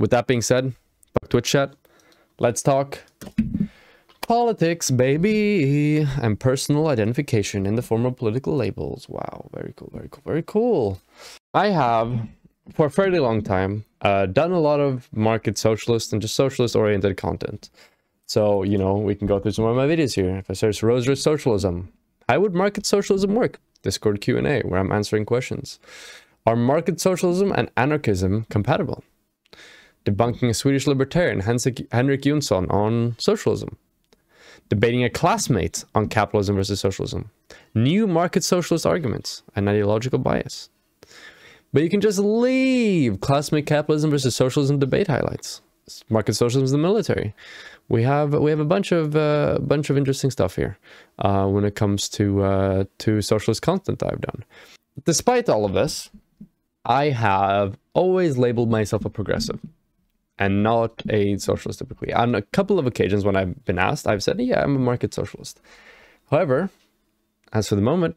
with that being said, fuck Twitch chat, let's talk politics, baby, and personal identification in the form of political labels. Wow, very cool, very cool, very cool. I have, for a fairly long time, uh, done a lot of market socialist and just socialist-oriented content. So, you know, we can go through some of my videos here. If I search Rose Socialism, how would market socialism work? Discord Q&A, where I'm answering questions. Are market socialism and anarchism compatible? Debunking a Swedish libertarian, Henrik Jonsson, on socialism. Debating a classmate on capitalism versus socialism. New market socialist arguments and ideological bias. But you can just leave classmate capitalism versus socialism debate highlights. Market socialism is the military we have we have a bunch of uh, bunch of interesting stuff here uh, when it comes to uh, to socialist content I've done. Despite all of this, I have always labeled myself a progressive and not a socialist typically. On a couple of occasions when I've been asked, I've said, yeah, I'm a market socialist. However, as for the moment,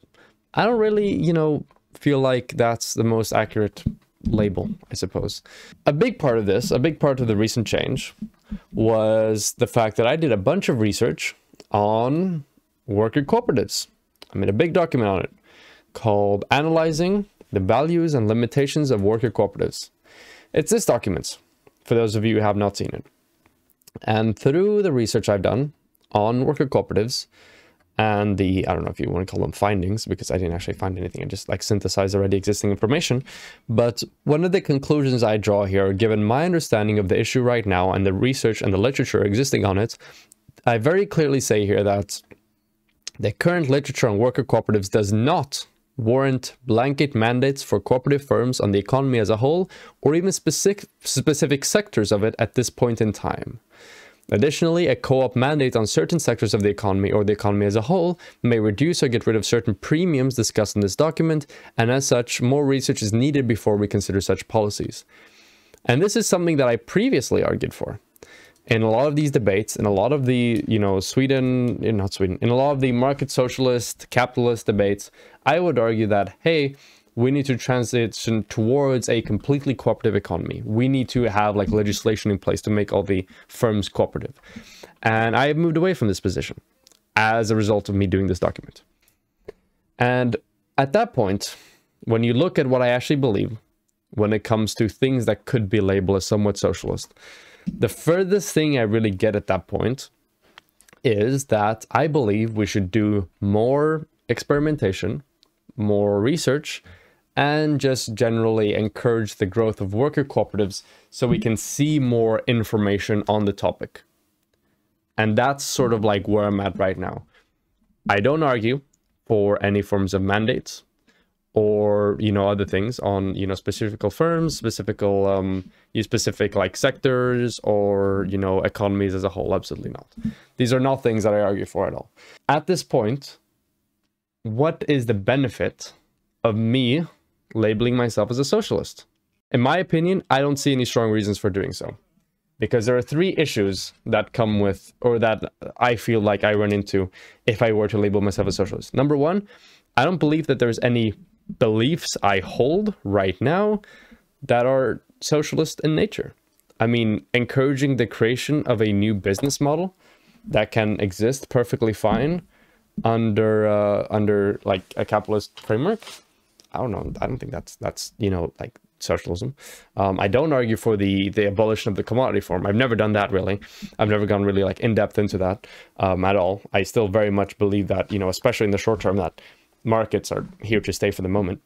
I don't really, you know, feel like that's the most accurate label, I suppose. A big part of this, a big part of the recent change was the fact that I did a bunch of research on worker cooperatives. I made a big document on it called Analyzing the Values and Limitations of Worker Cooperatives. It's this document, for those of you who have not seen it. And through the research I've done on worker cooperatives, and the, I don't know if you want to call them findings, because I didn't actually find anything. I just like synthesized already existing information. But one of the conclusions I draw here, given my understanding of the issue right now and the research and the literature existing on it, I very clearly say here that the current literature on worker cooperatives does not warrant blanket mandates for cooperative firms on the economy as a whole, or even specific, specific sectors of it at this point in time. Additionally, a co-op mandate on certain sectors of the economy or the economy as a whole may reduce or get rid of certain premiums discussed in this document, and as such, more research is needed before we consider such policies. And this is something that I previously argued for. In a lot of these debates, in a lot of the, you know, Sweden, eh, not Sweden, in a lot of the market socialist, capitalist debates, I would argue that, hey, we need to transition towards a completely cooperative economy. We need to have like legislation in place to make all the firms cooperative. And I have moved away from this position as a result of me doing this document. And at that point, when you look at what I actually believe when it comes to things that could be labeled as somewhat socialist, the furthest thing I really get at that point is that I believe we should do more experimentation, more research, and just generally encourage the growth of worker cooperatives so we can see more information on the topic. And that's sort of like where I'm at right now. I don't argue for any forms of mandates or, you know, other things on, you know, specific firms, specific, um, specific like sectors or, you know, economies as a whole. Absolutely not. These are not things that I argue for at all. At this point, what is the benefit of me labeling myself as a socialist. In my opinion, I don't see any strong reasons for doing so. Because there are three issues that come with, or that I feel like I run into if I were to label myself a socialist. Number one, I don't believe that there's any beliefs I hold right now that are socialist in nature. I mean, encouraging the creation of a new business model that can exist perfectly fine under uh, under like a capitalist framework I don't know. I don't think that's that's you know like socialism. Um, I don't argue for the the abolition of the commodity form. I've never done that really. I've never gone really like in depth into that um, at all. I still very much believe that you know, especially in the short term, that markets are here to stay for the moment.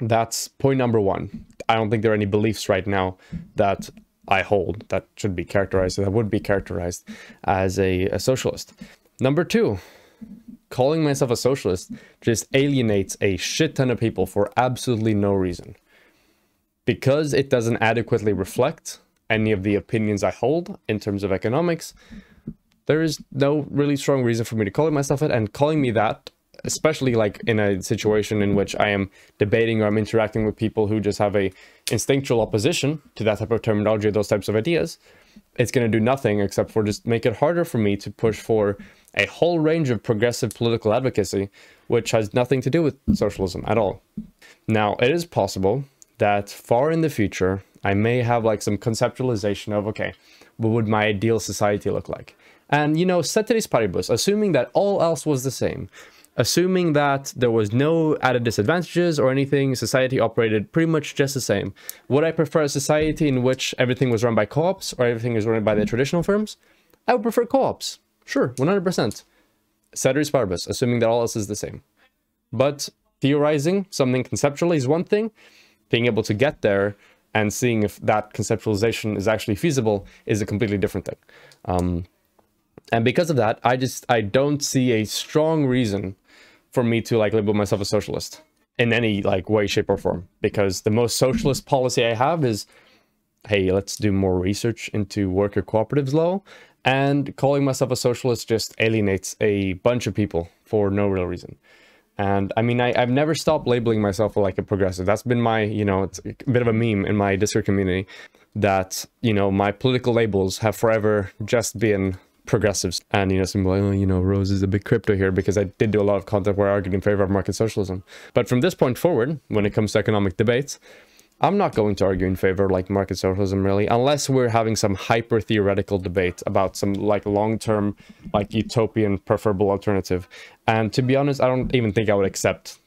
That's point number one. I don't think there are any beliefs right now that I hold that should be characterized, that would be characterized as a, a socialist. Number two, calling myself a socialist just alienates a shit ton of people for absolutely no reason. Because it doesn't adequately reflect any of the opinions I hold in terms of economics, there is no really strong reason for me to call myself it, and calling me that, especially like in a situation in which I am debating or I'm interacting with people who just have a instinctual opposition to that type of terminology, those types of ideas, it's going to do nothing except for just make it harder for me to push for a whole range of progressive political advocacy, which has nothing to do with socialism at all. Now, it is possible that far in the future, I may have like some conceptualization of, okay, what would my ideal society look like? And, you know, ceteris paribus, assuming that all else was the same, assuming that there was no added disadvantages or anything, society operated pretty much just the same. Would I prefer a society in which everything was run by co-ops or everything is run by the traditional firms? I would prefer co-ops. Sure, 100%. Ceteris paribus, assuming that all else is the same. But theorizing something conceptually is one thing. Being able to get there and seeing if that conceptualization is actually feasible is a completely different thing. Um, and because of that, I just I don't see a strong reason for me to like label myself a socialist in any like way, shape, or form. Because the most socialist policy I have is, hey, let's do more research into worker cooperatives law. And calling myself a socialist just alienates a bunch of people for no real reason. And I mean, I, have never stopped labeling myself like a progressive. That's been my, you know, it's a bit of a meme in my Discord community that, you know, my political labels have forever just been progressives. And, you know, some oh, you know, Rose is a big crypto here because I did do a lot of content where I argued in favor of market socialism. But from this point forward, when it comes to economic debates, I'm not going to argue in favor of like market socialism really, unless we're having some hyper theoretical debate about some like long-term, like utopian preferable alternative. And to be honest, I don't even think I would accept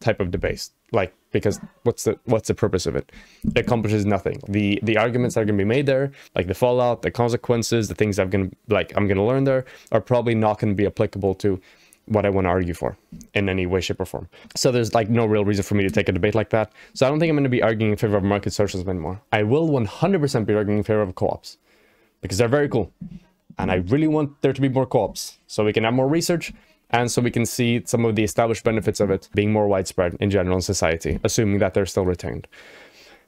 type of debate. Like, because what's the what's the purpose of it? It accomplishes nothing. The the arguments that are gonna be made there, like the fallout, the consequences, the things I'm gonna like I'm gonna learn there, are probably not gonna be applicable to what I want to argue for in any way, shape, or form. So there's like no real reason for me to take a debate like that. So I don't think I'm going to be arguing in favor of market socialism anymore. I will 100% be arguing in favor of co-ops because they're very cool. And I really want there to be more co-ops so we can have more research and so we can see some of the established benefits of it being more widespread in general in society, assuming that they're still retained.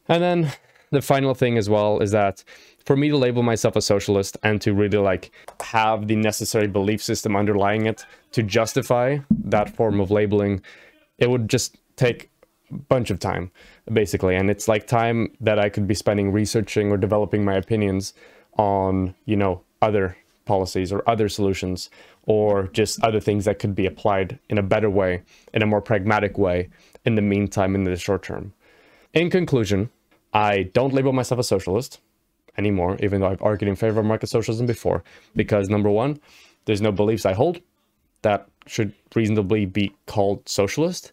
And then the final thing as well is that for me to label myself a socialist and to really like have the necessary belief system underlying it to justify that form of labeling, it would just take a bunch of time, basically. And it's like time that I could be spending researching or developing my opinions on, you know, other policies or other solutions or just other things that could be applied in a better way, in a more pragmatic way in the meantime, in the short term. In conclusion, I don't label myself a socialist anymore, even though I've argued in favor of market socialism before, because number one, there's no beliefs I hold that should reasonably be called socialist.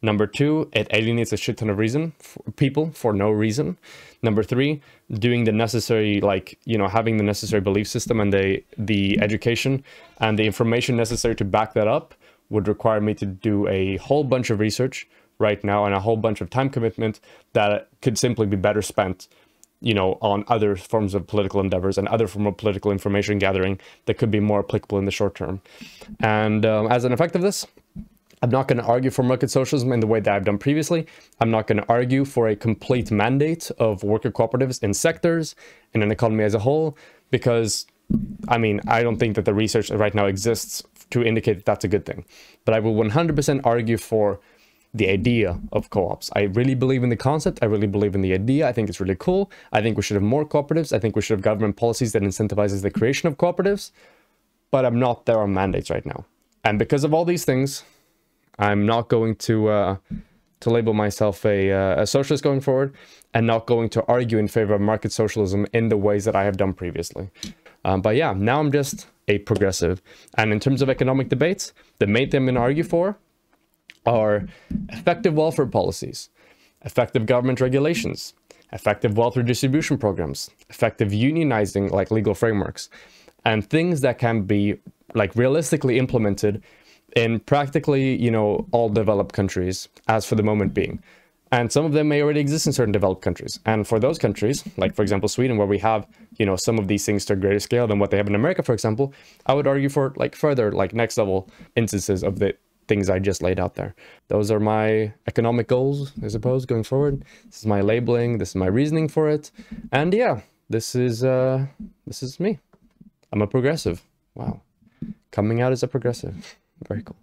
Number two, it alienates a shit ton of reason for people for no reason. Number three, doing the necessary, like, you know, having the necessary belief system and the, the education and the information necessary to back that up would require me to do a whole bunch of research right now and a whole bunch of time commitment that could simply be better spent you know, on other forms of political endeavors and other form of political information gathering that could be more applicable in the short term. And um, as an effect of this, I'm not going to argue for market socialism in the way that I've done previously. I'm not going to argue for a complete mandate of worker cooperatives in sectors and an economy as a whole, because, I mean, I don't think that the research right now exists to indicate that that's a good thing. But I will 100% argue for the idea of co-ops. I really believe in the concept. I really believe in the idea. I think it's really cool. I think we should have more cooperatives. I think we should have government policies that incentivizes the creation of cooperatives. But I'm not there on mandates right now. And because of all these things, I'm not going to uh, to label myself a, uh, a socialist going forward and not going to argue in favor of market socialism in the ways that I have done previously. Um, but yeah, now I'm just a progressive. And in terms of economic debates, the main thing I'm going to argue for are effective welfare policies, effective government regulations, effective wealth redistribution programs, effective unionizing like legal frameworks, and things that can be like realistically implemented in practically, you know, all developed countries as for the moment being. And some of them may already exist in certain developed countries. And for those countries, like for example, Sweden, where we have, you know, some of these things to a greater scale than what they have in America, for example, I would argue for like further, like next level instances of the things I just laid out there. Those are my economic goals, I suppose, going forward. This is my labeling, this is my reasoning for it. And yeah, this is uh this is me. I'm a progressive. Wow. Coming out as a progressive. Very cool.